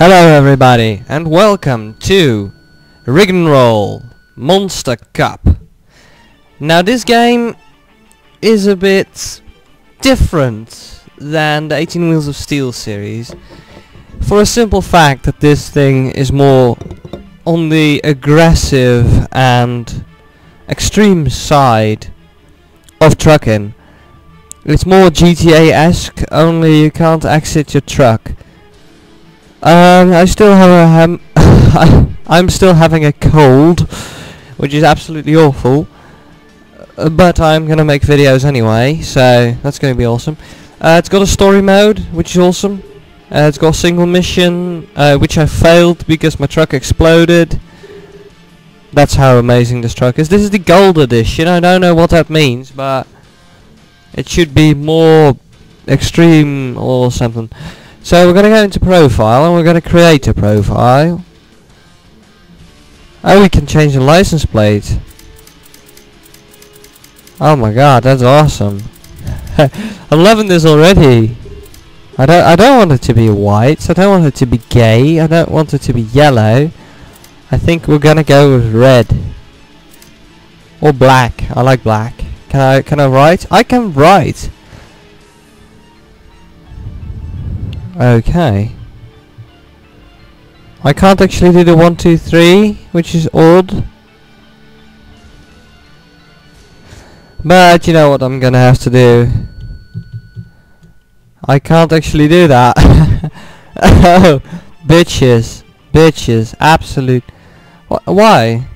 Hello everybody and welcome to Rig'n'Roll Monster Cup. Now this game is a bit different than the 18 Wheels of Steel series for a simple fact that this thing is more on the aggressive and extreme side of trucking. It's more GTA-esque, only you can't exit your truck. Um, I still have a um, I'm still having a cold, which is absolutely awful. Uh, but I'm gonna make videos anyway, so that's gonna be awesome. Uh, it's got a story mode, which is awesome. Uh, it's got a single mission, uh, which I failed because my truck exploded. That's how amazing this truck is. This is the gold edition. I don't know what that means, but it should be more extreme or something. So we're going to go into profile and we're going to create a profile. Oh, we can change the license plate. Oh my god, that's awesome. I'm loving this already. I don't I don't want it to be white. I don't want it to be gay. I don't want it to be yellow. I think we're gonna go with red. Or black. I like black. Can I can I write? I can write. Okay. I can't actually do the one, two, three, which is odd. But you know what I'm gonna have to do. I can't actually do that. oh, bitches, bitches, absolute. Wh why?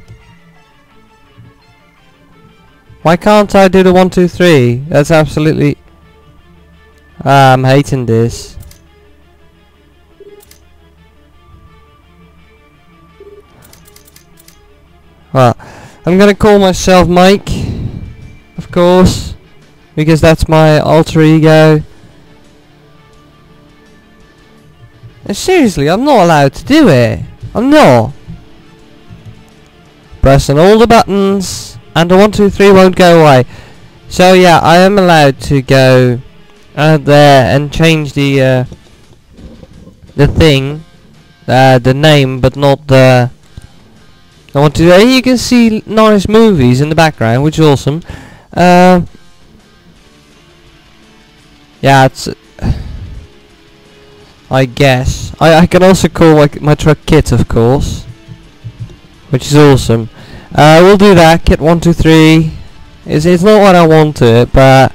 Why can't I do the one, two, three? That's absolutely. I'm hating this. Well, I'm gonna call myself Mike, of course, because that's my alter ego. And seriously, I'm not allowed to do it. I'm not. Pressing all the buttons, and the 1, 2, 3 won't go away. So yeah, I am allowed to go out there and change the uh, the thing, uh, the name, but not the now today you can see nice movies in the background, which is awesome. Uh, yeah, it's... I guess. I, I can also call my, my truck Kit, of course. Which is awesome. Uh, we'll do that, Kit123. It's, it's not what I wanted, but...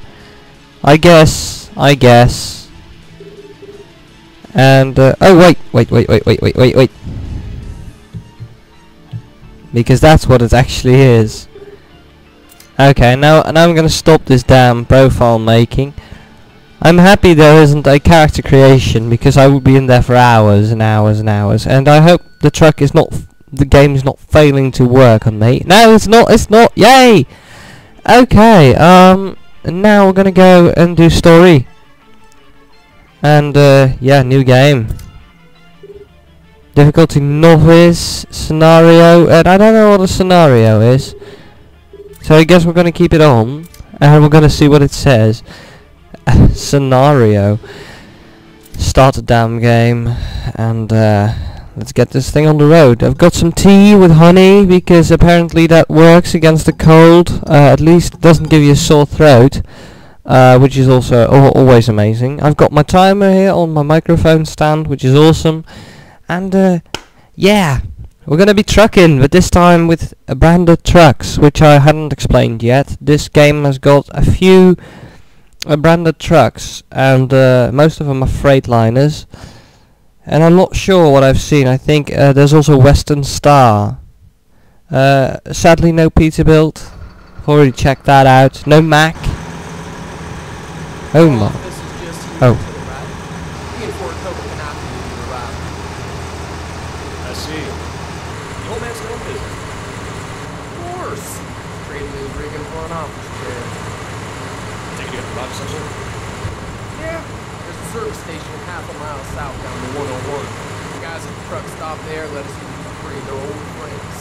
I guess. I guess. And, uh, oh wait, wait, wait, wait, wait, wait, wait, wait because that's what it actually is. Okay, now, now I'm gonna stop this damn profile making. I'm happy there isn't a character creation because I would be in there for hours and hours and hours and I hope the truck is not the game is not failing to work on me. No, it's not, it's not, yay! Okay, um, now we're gonna go and do story. And, uh, yeah, new game. Difficulty novice scenario, and I don't know what a scenario is. So I guess we're going to keep it on, and we're going to see what it says. scenario. Start the damn game, and uh, let's get this thing on the road. I've got some tea with honey, because apparently that works against the cold. Uh, at least doesn't give you a sore throat. Uh, which is also always amazing. I've got my timer here on my microphone stand, which is awesome. And, uh, yeah, we're gonna be trucking, but this time with uh, branded trucks, which I hadn't explained yet. This game has got a few uh, branded trucks, and uh, most of them are Freightliners. And I'm not sure what I've seen. I think uh, there's also Western Star. Uh, sadly, no Peterbilt. I've already checked that out. No Mack. Oh my. Oh. Yeah, there's a service station half a mile south down the 101. The guys at the truck stop there let us use for free. They're old friends.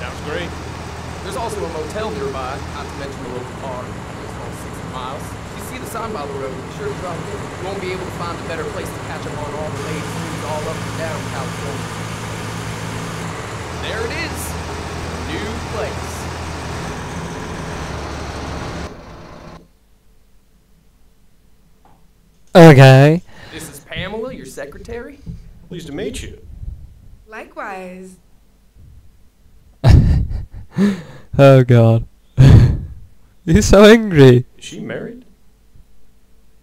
Sounds great. There's also a motel nearby, not to mention the local park. It's all 60 miles. If you see the sign by the road, be sure to drop it. You won't be able to find a better place to catch up on all the late food all up and down California. There it is! New place. Okay. This is Pamela, your secretary. Pleased to meet you. Likewise. oh god. He's so angry. Is she married?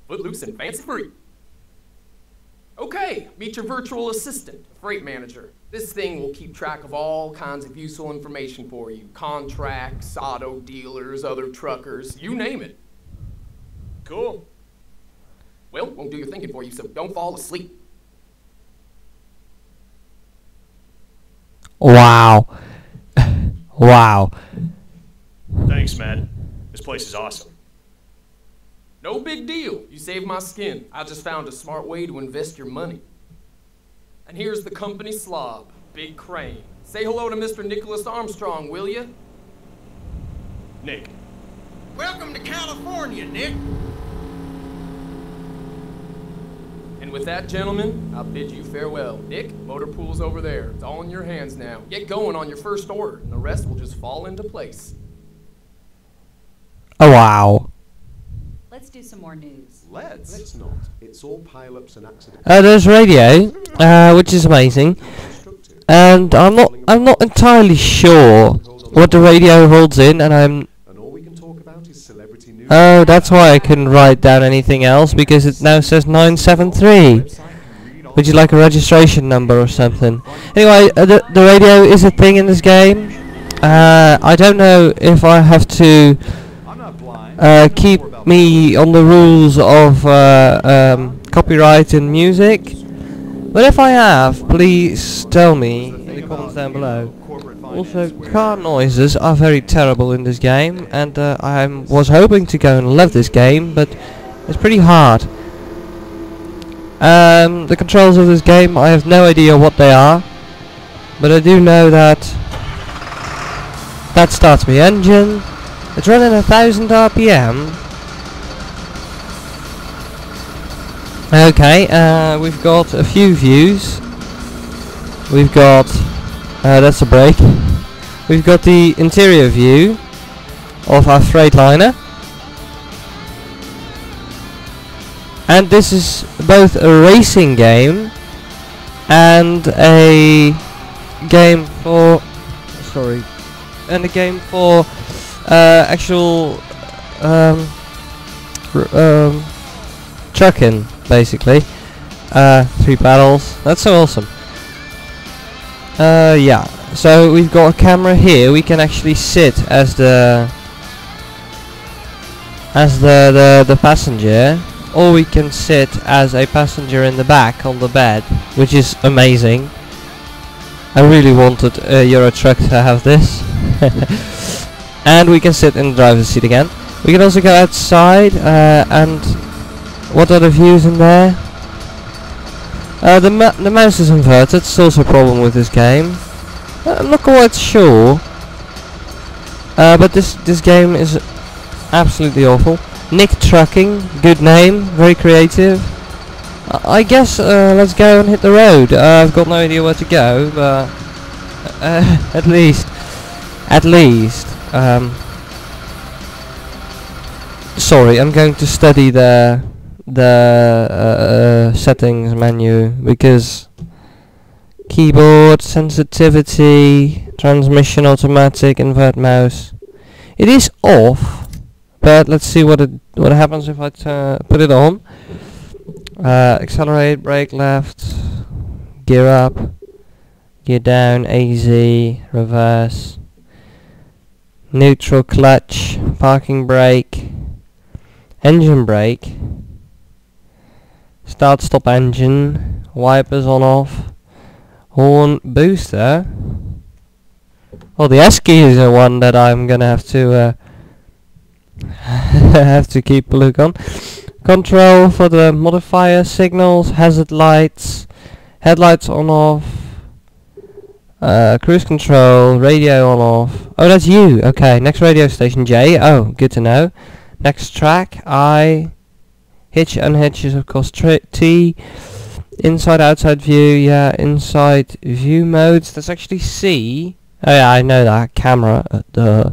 Footloose and fancy free. Okay, meet your virtual assistant, freight manager. This thing will keep track of all kinds of useful information for you contracts, auto dealers, other truckers, you name it. Cool. Well, won't do your thinking for you, so don't fall asleep. Wow. wow. Thanks, man. This place is awesome. No big deal. You saved my skin. I just found a smart way to invest your money. And here's the company slob, Big Crane. Say hello to Mr. Nicholas Armstrong, will you? Nick, Welcome to California, Nick. And with that, gentlemen, I bid you farewell. Nick, motor pool's over there. It's all in your hands now. Get going on your first order, and the rest will just fall into place. Oh wow. Let's do some more news. Let's. Let's not. It's all pile-ups and accidents. Uh, there's radio, uh, which is amazing, and I'm not I'm not entirely sure what the radio holds in, and I'm And all we can talk about is celebrity news. Oh that's why I couldn't write down anything else because it now says 973. Website, you read all Would you like a registration number or something? Anyway, uh, the the radio is a thing in this game. Uh, I don't know if I have to uh, keep me on the rules of uh, um, copyright and music. But if I have, please tell me in the comments down below. Also, car noises are very terrible in this game, and uh, I was hoping to go and love this game, but it's pretty hard. Um, the controls of this game, I have no idea what they are, but I do know that that starts the engine. It's running a thousand RPM. Okay, uh, we've got a few views. We've got uh, that's a brake. We've got the interior view of our Freightliner. And this is both a racing game and a game for sorry and a game for uh, actual um, um, trucking basically uh, three paddles that's so awesome uh, yeah. So we've got a camera here. We can actually sit as the as the, the, the passenger. Or we can sit as a passenger in the back on the bed which is amazing. I really wanted uh, Euro Truck to have this. And we can sit in the driver's seat again. We can also go outside uh, and what are the views in there uh, the, the mouse is inverted it's also a problem with this game. Uh, I'm not quite sure. Uh, but this this game is absolutely awful. Nick Trucking good name very creative. I I guess uh, let's go and hit the road. Uh, I've got no idea where to go, but uh, at least, at least, um, sorry, I'm going to study the the uh, uh, settings menu because keyboard sensitivity, transmission automatic, invert mouse. It is off, but let's see what it what happens if I put it on. Uh, accelerate, brake left, gear up, gear down, AZ, reverse, neutral clutch, parking brake, engine brake, start stop engine, wipers on off, horn booster. Well, the S key is the one that I'm gonna have to uh, have to keep a look on. Control for the modifier signals, hazard lights, headlights on off, uh, cruise control, radio on off. Oh, that's you. Okay, next radio station J. Oh, good to know. Next track I. Hitch unhitch is of course T. Inside outside view, yeah. Inside view modes. That's actually C. Oh yeah, I know that. Camera. Duh.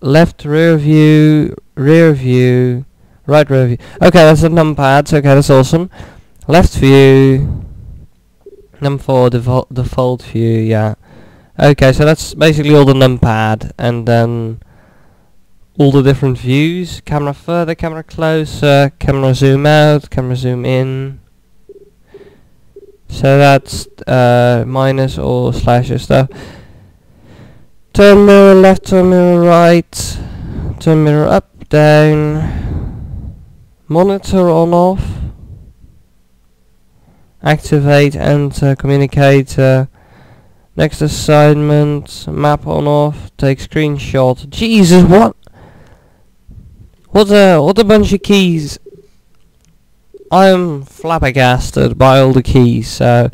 Left rear view, rear view, Right rear view. Okay, that's the numpads. Okay, that's awesome. Left view. Num four default default view. Yeah. Okay, so that's basically all the numpad, and then all the different views. Camera further, camera closer, camera zoom out, camera zoom in. So that's uh, minus or slash stuff. Turn mirror left, turn mirror right, turn mirror up, down, monitor on off, activate, enter, communicator, next assignment, map on off, take screenshot. Jesus, what? What a what a bunch of keys. I am flabbergasted by all the keys. So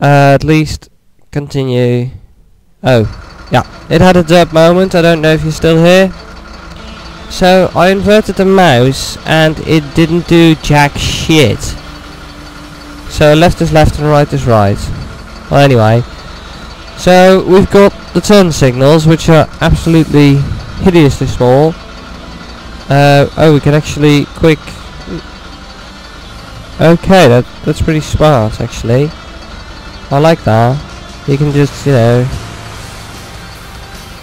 uh, at least continue. Oh, yeah. It had a dub moment. I don't know if you're still here. So I inverted the mouse and it didn't do jack shit. So left is left and right is right. Well, anyway. So we've got the turn signals, which are absolutely hideously small. Uh, oh, we can actually quick. Okay, that that's pretty smart actually. I like that. You can just, you know,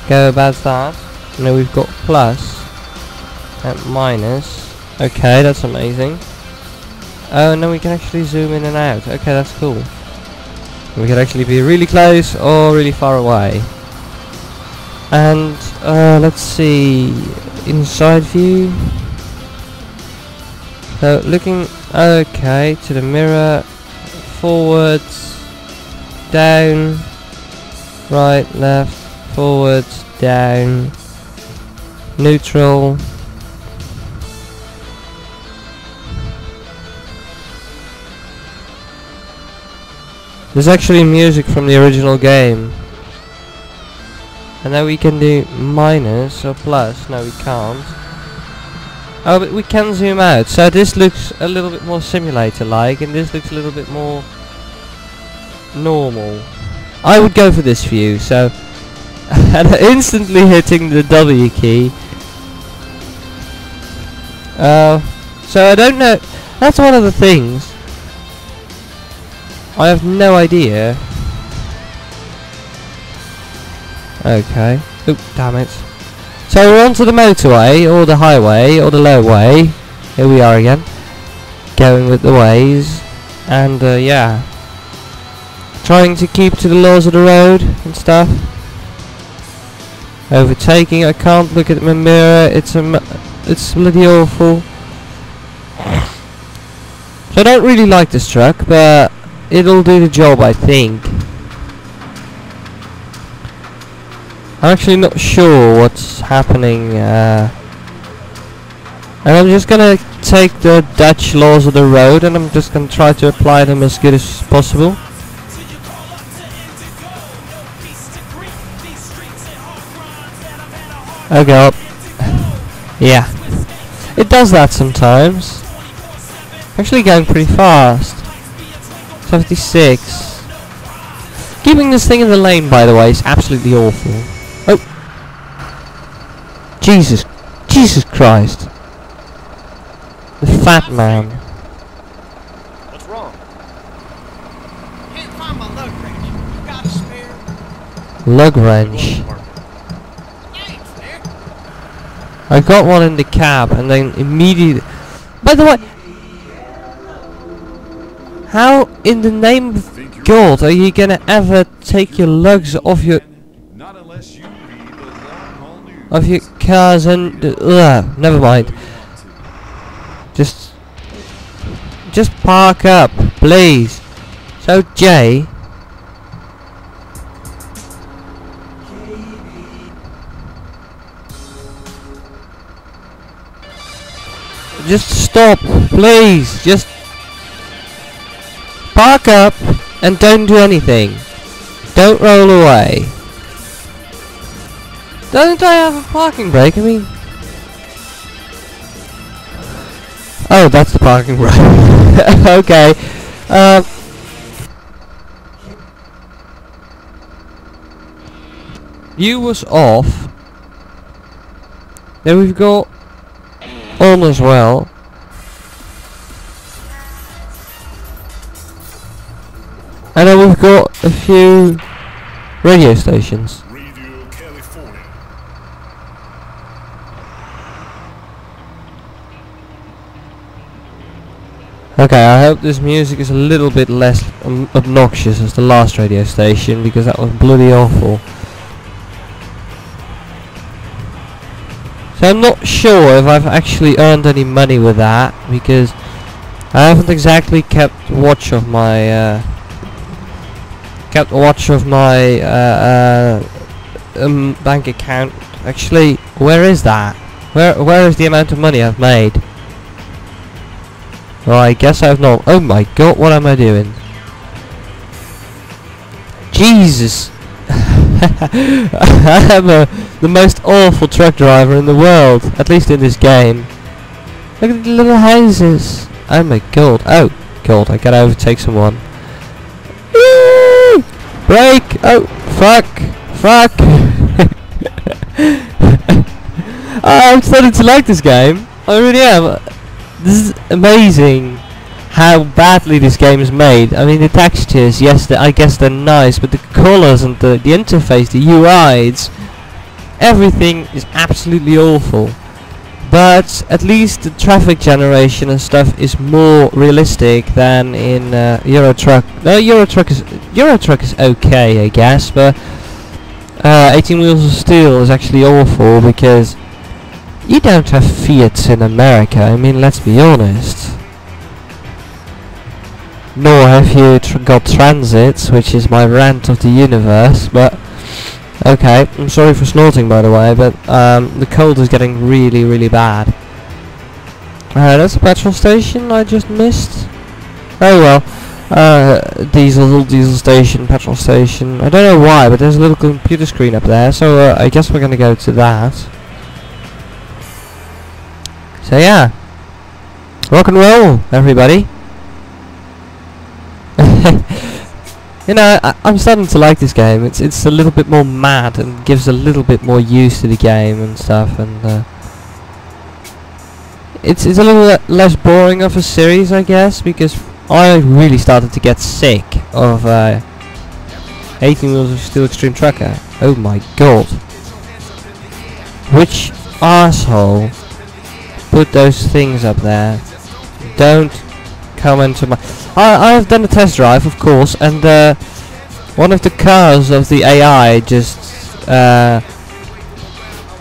go about that. Then we've got plus and minus. Okay, that's amazing. Oh, and then we can actually zoom in and out. Okay, that's cool. We can actually be really close or really far away. And uh, let's see, inside view. So looking okay to the mirror, forwards, down, right, left, forwards, down, neutral. There's actually music from the original game. And then we can do minus or plus. No, we can't. Oh, but we can zoom out. So this looks a little bit more simulator-like, and this looks a little bit more normal. I would go for this view. So, and instantly hitting the W key. Uh, so I don't know. That's one of the things. I have no idea. Okay. Oop, damn it. So we're onto the motorway, or the highway, or the low way. Here we are again. Going with the ways. And, uh, yeah. Trying to keep to the laws of the road and stuff. Overtaking, I can't look at my mirror, it's a it's bloody awful. So I don't really like this truck, but it'll do the job, I think. I'm actually not sure what's happening. Uh, and I'm just gonna take the Dutch laws of the road and I'm just gonna try to apply them as good as possible. Okay, up. yeah. It does that sometimes. Actually going pretty fast. 76. Keeping this thing in the lane, by the way, is absolutely awful. Oh. Jesus. Jesus Christ. The fat man. What's wrong? Can't find my lug wrench. You got a spare? Lug wrench. Thanks, Nick. I got one in the cab and then immediately... By the way... How in the name of God are you gonna ever take your lugs off your... of your cars and... Ugh, never mind. Just... Just park up, please. So, Jay... Just stop, please. Just... Park up and don't do anything. Don't roll away. Don't I have a parking brake? I mean... Oh, that's the parking brake. okay. Um... You was off. Then we've got on as well. And then we've got a few radio stations. Radio California. Okay, I hope this music is a little bit less obnoxious as the last radio station because that was bloody awful. So I'm not sure if I've actually earned any money with that because I haven't exactly kept watch of my uh, kept watch of my uh, uh, um, bank account. Actually, where is that? Where where is the amount of money I've made? Well, I guess I've not. Oh my god, what am I doing? Jesus! I am a, the most awful truck driver in the world, at least in this game. Look at the little houses. Oh my god. Oh god, I gotta overtake someone. Brake! Oh, fuck! Fuck! Oh, I'm starting to like this game. I really am. This is amazing how badly this game is made. I mean, the textures, yes, I guess they're nice, but the colors and the, the interface, the UI, it's, everything is absolutely awful. But at least the traffic generation and stuff is more realistic than in uh, Euro Truck. No, Euro Truck is Euro Truck is okay, I guess, but uh, 18 Wheels of Steel is actually awful because you don't have Fiats in America, I mean, let's be honest. Nor have you tr got transits, which is my rant of the universe, but... Okay, I'm sorry for snorting by the way, but um, the cold is getting really, really bad. Uh, that's a petrol station I just missed. Oh well. Uh, diesel, diesel station, petrol station. I don't know why, but there's a little computer screen up there, so uh, I guess we're gonna go to that. So yeah, rock and roll, everybody. you know, I, I'm starting to like this game. It's it's a little bit more mad and gives a little bit more use to the game and stuff, and uh, it's it's a little le- less boring of a series, I guess, because I really started to get sick of uh, 18 Wheels of Steel Extreme Trucker. Oh my god! Which asshole put those things up there? Don't come into my. I I have done a test drive, of course, and uh, one of the cars of the AI just uh,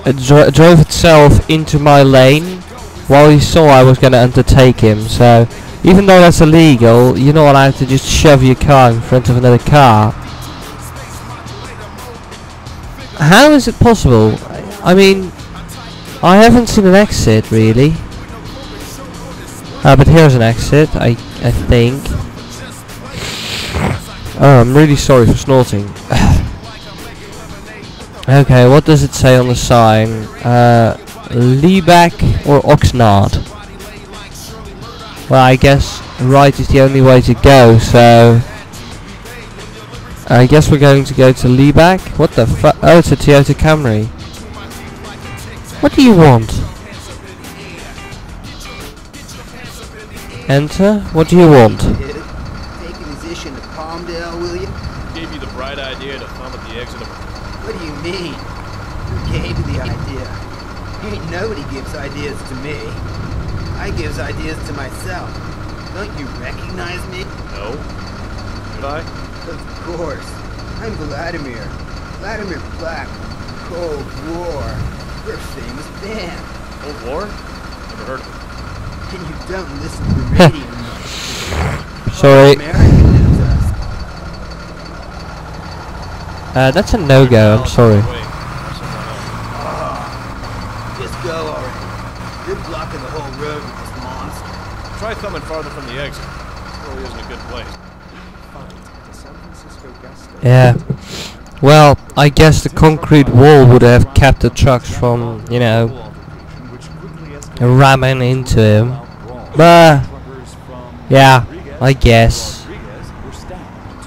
uh, dro- drove itself into my lane while he saw I was going to undertake him. So even though that's illegal, you're not allowed to just shove your car in front of another car. How is it possible? I mean, I haven't seen an exit really. Ah, but here's an exit, I I think. Oh, I'm really sorry for snorting. okay, what does it say on the sign? Uh, Lebec or Oxnard? Well, I guess right is the only way to go, so... I guess we're going to go to Lebec. What the fu- Oh, it's a Toyota Camry. What do you want? Enter? What do you want? Take a musician to Palmdale, will you? Gave you the bright idea to thumb at the exit of What do you mean? Who gave you the idea? Ain't nobody gives ideas to me. I gives ideas to myself. Don't you recognize me? No? Should I? Of course. I'm Vladimir. Vladimir Black. Cold War. We're a famous band. Cold War? Never heard of it. And you don't listen to the radio much. Sorry. America knows us. Uh, that's a no-go, I'm sorry. Wait, there's someone else. Just go already. You're blocking the whole road with this monster. Try thumbing farther from the exit. This really isn't a good place. Yeah. Well, I guess the concrete wall would have kept the trucks from, you know, ramming into him. But, yeah, I guess.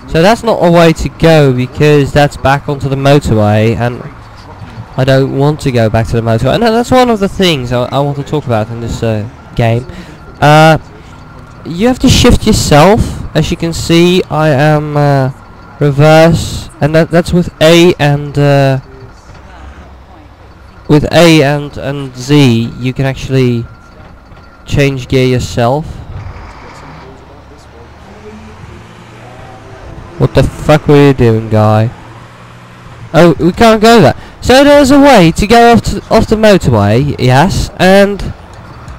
So that's not a way to go because that's back onto the motorway and I don't want to go back to the motorway. And that's one of the things I, I want to talk about in this uh, game. Uh, you have to shift yourself. As you can see, I am uh, reverse, and that that's with A and uh, with A and and Z. You can actually change gear yourself. What the fuck were you doing, guy? Oh, we can't go that. So there's a way to go off to, off the motorway, yes, and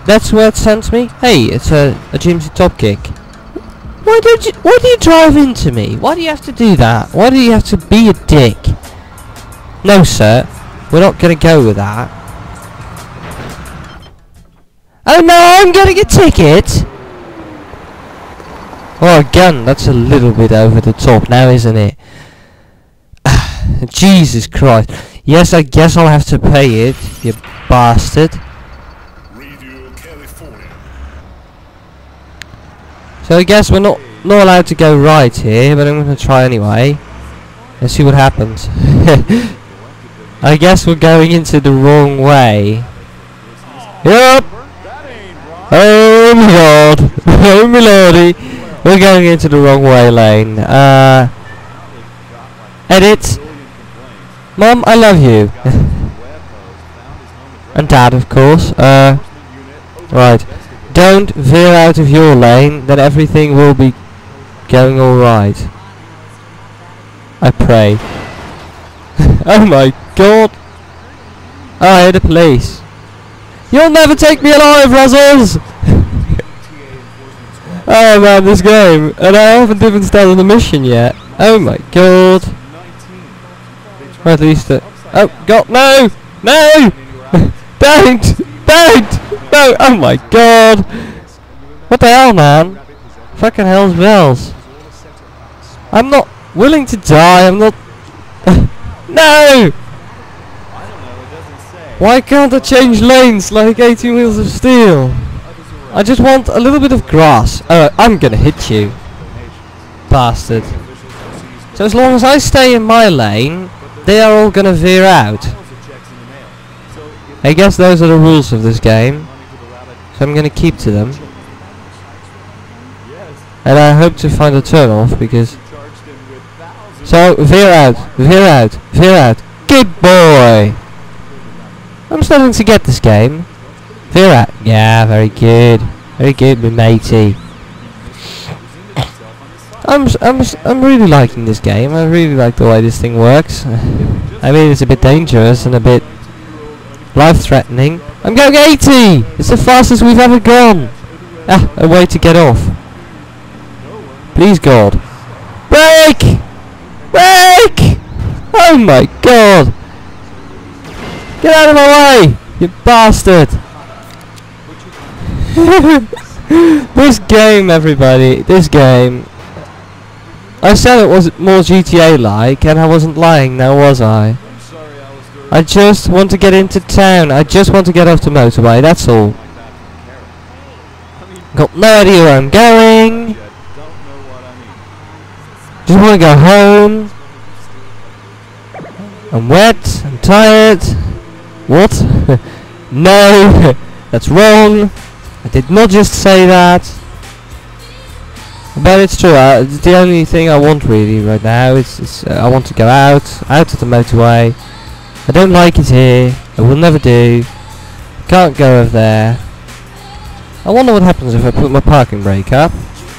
that's where it sends me. Hey, it's a a GMC TopKick. Why don't you? Why do you drive into me? Why do you have to do that? Why do you have to be a dick? No, sir, we're not gonna go with that. Oh no, I'm getting a ticket. Oh, a gun. That's a little bit over the top now, isn't it? Jesus Christ. Yes, I guess I'll have to pay it, you bastard. Radio California. So I guess we're not not allowed to go right here, but I'm going to try anyway. Let's see what happens. I guess we're going into the wrong way. Yep. Oh my god. oh my lordy. We're going into the wrong way lane. Uh, edit. Mom, I love you. and Dad, of course. Uh, right. Don't veer out of your lane, then everything will be going alright. I pray. oh my god! Oh, I hear the police. You'll never take me alive, Ruzzles! oh man, this game. And I haven't even started the mission yet. Oh my god. Or at least uh, Oh god, no! No! don't! Don't! No! Oh my god! What the hell, man? Fucking hell's bells. I'm not willing to die, I'm not... no! Why can't I change lanes like 18 wheels of steel? I just want a little bit of grass. Oh, I'm gonna hit you. Bastard. So as long as I stay in my lane, they are all gonna veer out. I guess those are the rules of this game. So I'm gonna keep to them. And I hope to find a turn off because... So, veer out, veer out, veer out. Good boy! I'm starting to get this game. Veer out. Yeah, very good. Very good, my matey. I'm, I'm, I'm really liking this game. I really like the way this thing works. I mean, it's a bit dangerous and a bit life-threatening. I'm going 80! It's the fastest we've ever gone! Ah, a way to get off. Please, God. Brake! Brake! Oh my God! Get out of my way! You bastard! this game, everybody, this game. I said it was more GTA-like, and I wasn't lying now, was I? I just want to get into town. I just want to get off the motorway, that's all. Got no idea where I'm going. Just want to go home. I'm wet. I'm tired. What? no, that's wrong. I did not just say that. But it's true. Uh, the only thing I want really right now is, is uh, I want to go out, out of the motorway. I don't like it here. I will never do. Can't go over there. I wonder what happens if I put my parking brake up.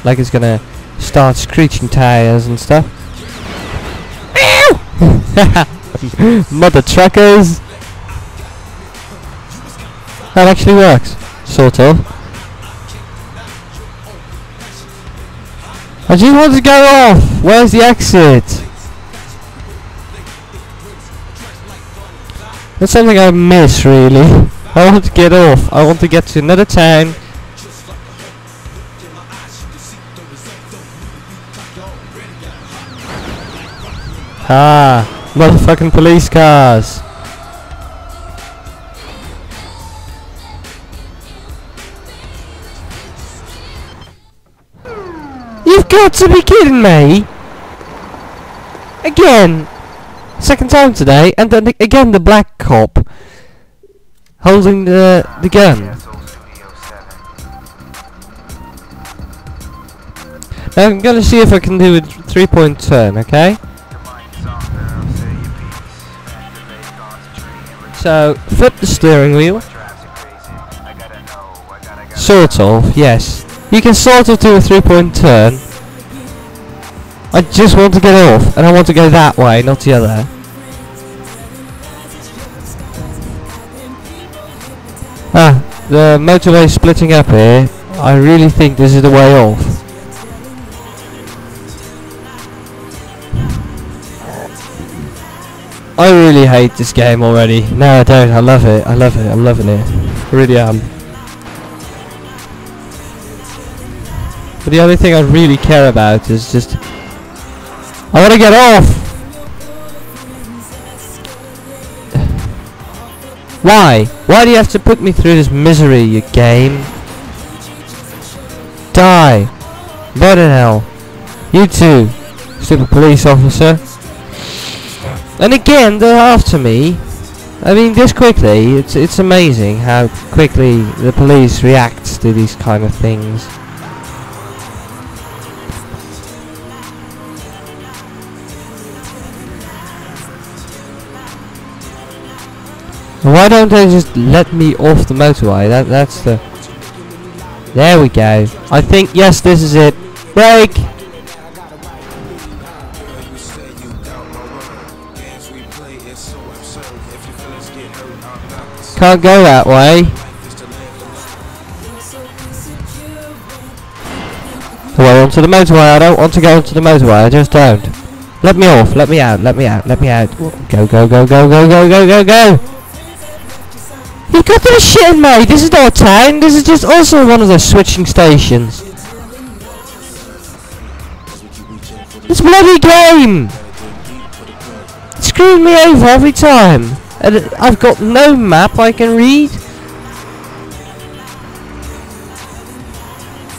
Like it's gonna start screeching tires and stuff. Mother truckers! That actually works. Sort of. I just want to go off! Where's the exit? That's something I miss really. I want to get off. I want to get to another town. Ah, motherfucking police cars. You've got to be kidding me! Again! Second time today, and then again the black cop holding the the gun. Now I'm gonna see if I can do a three point turn, okay? So, flip the steering wheel. Sort of, yes. You can sort of do a three point turn. I just want to get off, and I want to go that way, not the other. Ah, the motorway splitting up here. I really think this is the way off. I really hate this game already. No, I don't. I love it. I love it. I'm loving it. I really am. But the only thing I really care about is just... I want to get off! Why? Why do you have to put me through this misery, you game? Die! Burn in hell! You too, stupid police officer. And again, they're after me. I mean, this quickly, it's it's amazing how quickly the police react to these kind of things. Why don't they just let me off the motorway? That that's the. There we go. I think yes, this is it. Brake. Can't go that way. Away onto the motorway. I don't want to go onto the motorway. I just don't. Let me off. Let me out. Let me out. Let me out. Go, go, go, go, go, go, go, go, go. You got this shit, mate. This is not a town. This is just also one of the switching stations. This bloody game! Screwing me over every time. And I've got no map I can read.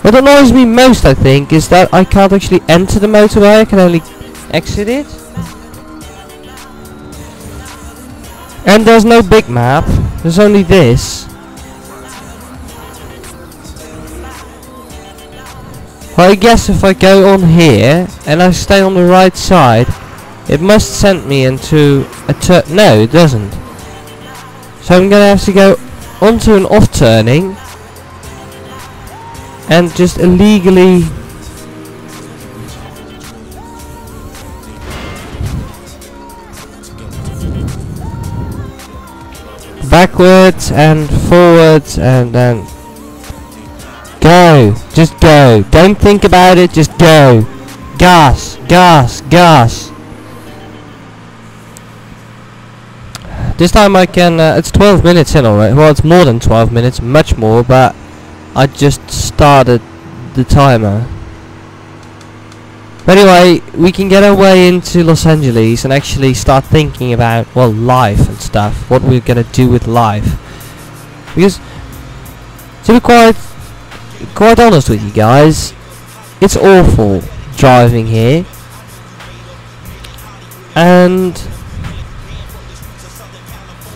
What annoys me most, I think, is that I can't actually enter the motorway. I can only exit it. And there's no big map. There's only this. Well, I guess if I go on here and I stay on the right side, it must send me into a turn. No, it doesn't. So I'm gonna have to go onto an off turning and just illegally backwards and forwards and then go. Just go. Don't think about it. Just go. Gas gas gas. This time I can uh, it's 12 minutes in already well it's more than 12 minutes much more but I just started the timer but anyway, we can get our way into Los Angeles and actually start thinking about, well, life and stuff. What we're gonna do with life. Because, to be quite, quite honest with you guys, it's awful driving here. And,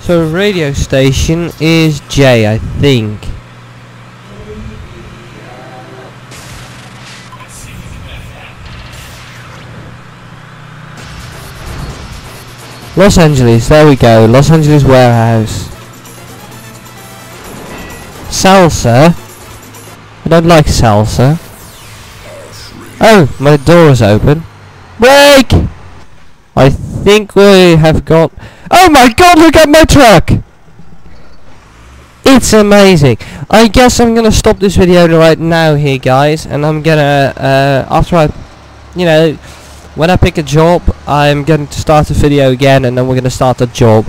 so radio station is J, I think. Los Angeles, there we go. Los Angeles warehouse. Salsa. I don't like salsa. Oh, my door is open. Brake! I think we have got... Oh my god, look at my truck! It's amazing. I guess I'm gonna stop this video right now here, guys. And I'm gonna, uh, after I, you know, when I pick a job, I'm going to start a video again and then we're going to start a job.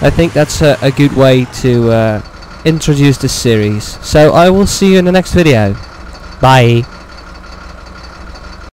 I think that's a, a good way to uh, introduce this series. So I will see you in the next video. Bye.